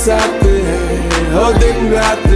sapere, ho dimmi a te.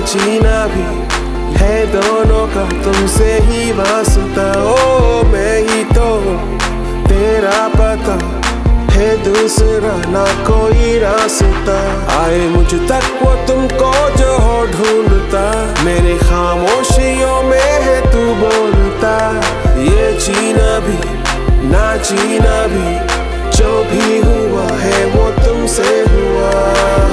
जीना भी है दोनों का तुमसे ही वास्ता। ओ, मैं ही तो तेरा पता है दूसरा ना कोई रास्ता। आए मुझ तक वो तुमको जो हो ढूंढता। मेरे खामोशियों में है तू बोलता। ये जीना भी, ना जीना भी, जो भी हुआ है वो तुमसे हुआ।